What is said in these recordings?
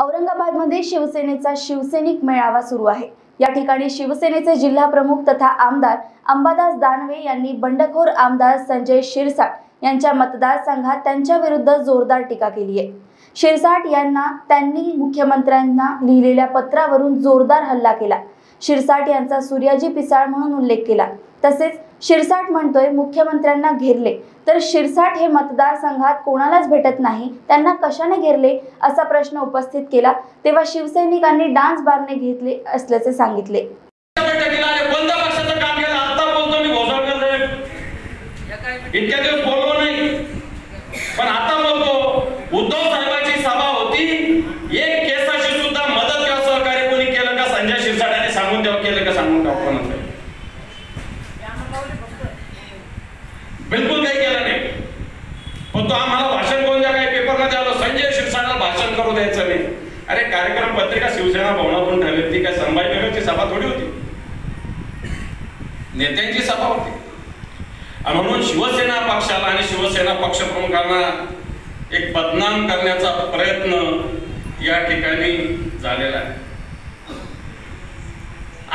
औरंगाबादमध्ये शिवसेनेचा शिवसैनिक मेळावा सुरू आहे. या ठिकाणी शिवसेनेचे जिल्हा प्रमुख तथा आमदार अंबादास दानवे यांनी बंडखोर आमदार संजय शिरसाट यांच्या मतदारसंघात त्यांच्या विरुद्ध जोरदार टीका केली आहे. शिरसाट यांना त्यांनी मुख्यमंत्र्यांना लिहिलेल्या पत्रावरून जोरदार हल्ला केला. शिरसाट यांचा सूर्याजी पिसाळ म्हणून उल्लेख केला. तसेच शिरसाट म्हणतोय मुख्यमंत्र्यांना घेरले. तर शिरसाट हे मतदारसंघात कोणालाच भेटत नाही त्यांना कशाने घेरले असा प्रश्न उपस्थित केला. तेव्हा शिवसैनिकांनी डान्स बारने घेतले असल्याचे सांगितले. बैठकीला आले कोणत्या पक्षाचं काम केलं आता बोलतो मी घोसाळकर साहेब इतक्या दिवस बोललो नाही पण आता बोलतो उद्धव साहेबांची सभा होती एक केसाची सुद्धा मदत किंवा सहकार्य कोणी केलं का संजय शिरसाटाने सांगून तेव्हा केलं का सांगून का कोण बिलकुल काही केलं नाही पण तो आम्हाला भाषण कोण द्या काही पेपरमध्ये आलो संजय शिरसाटाला भाषण करू द्यायचं नाही अरे कार्यक्रम पत्रिका शिवसेना भवनातून ठरली होती. काय संभाजीनगरची सभा थोडी होती? नेत्यांची सभा होती. आणि म्हणून शिवसेना पक्षाला आणि शिवसेना पक्षप्रमुखांना एक बदनाम करण्याचा प्रयत्न या ठिकाणी झालेला आहे.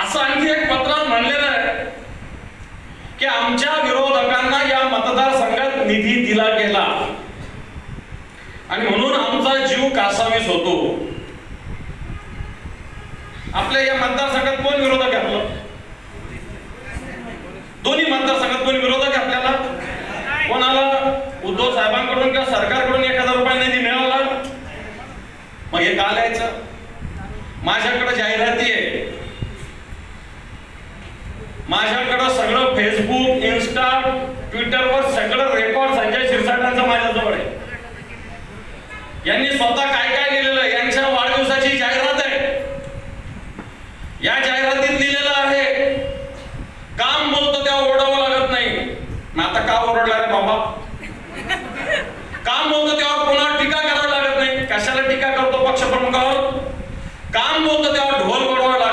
असं आणखी एक पत्रात म्हणलेलं आहे की आमच्या विरोधकांना या मतदारसंघात निधी दिला गेला. आणि म्हणून आमचा जीव कासावीस होतो. आपल्या या मतदारसंघात कोण विरोधक आहे आपलं? दोन्ही मतदारसंघात कोण विरोधक आहे आपल्याला? कोणाला? उद्धव साहेबांकडून किंवा सरकारकडून एक हजार रुपये निधी मिळाला? मग हे का लिहायचं? माझ्याकडे जाहिराती आहे. माझ्याकडं सगळं फेसबुक इन्स्टा ट्विटरवर सगळं रेकॉर्ड संजय शिरसाटांचं माझ्याजवळ आहे. यांनी स्वतः काय काय लिहिलेलं आहे यांच्या वाढदिवसाची जाहिरात आहे या जाहिरातीत लिहिलेलं आहे काम बोलतो तेव्हा ओरडावं लागत नाही मग आता का ओरडला रे बाबा. काम बोलतो तेव्हा कोणावर टीका करावी लागत नाही. कशाला टीका करतो पक्षप्रमुखावर? काम बोलतो तेव्हा ढोल बनवावा लागत.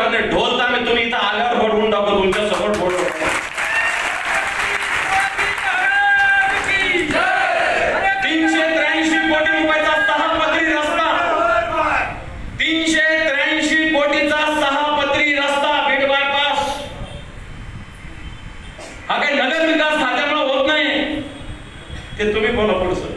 que tuvimos la oportunidad